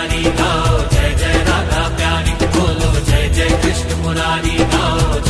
मुरारी गाओ जय जय राधा प्यारी बोलो जय जय कृष्ण मुरारी गाओ